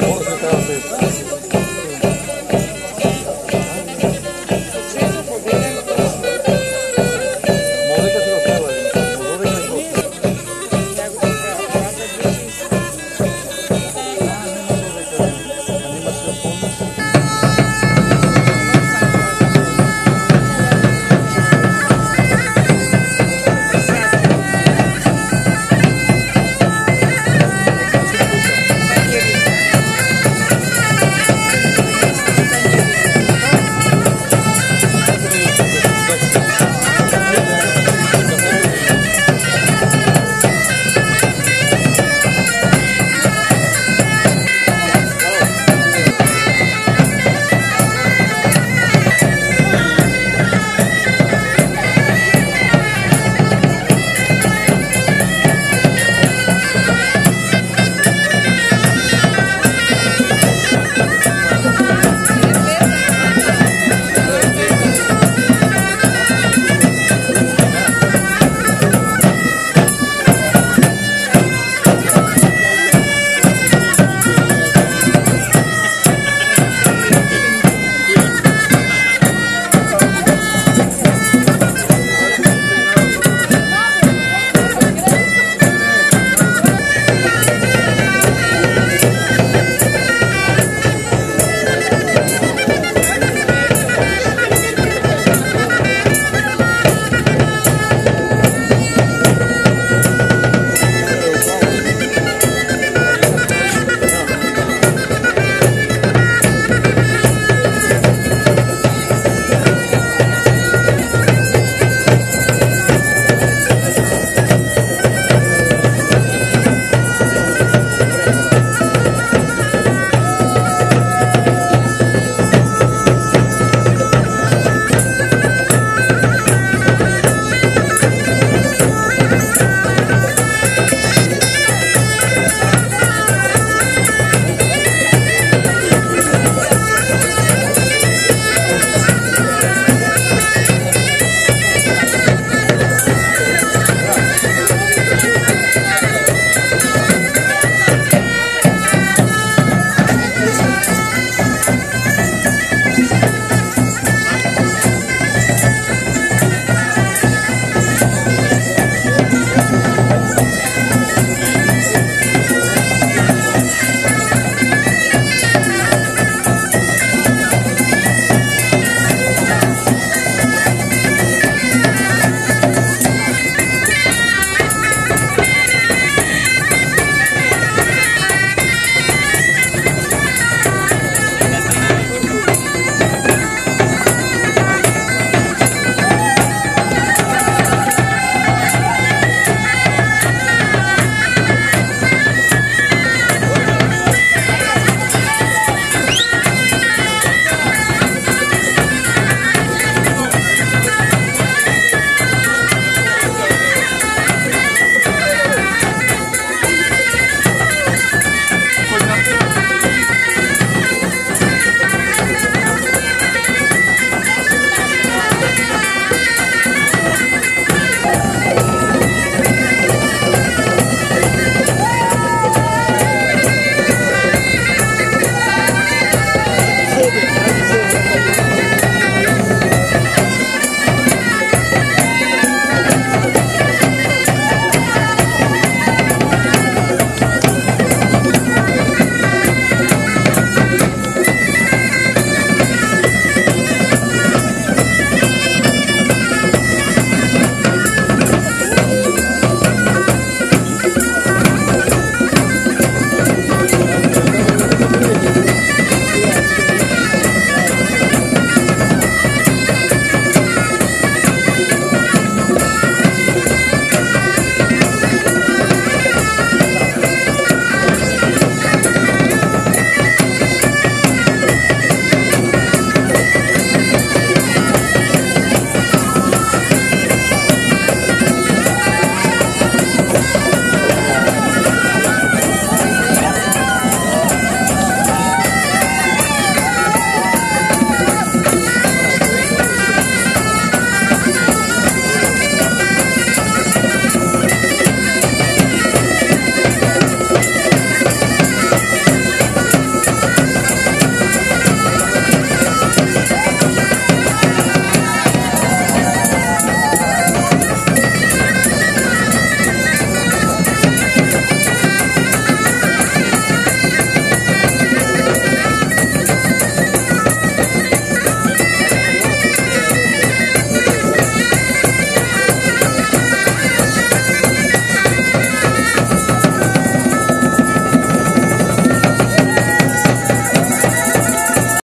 Vamos tentar vocês.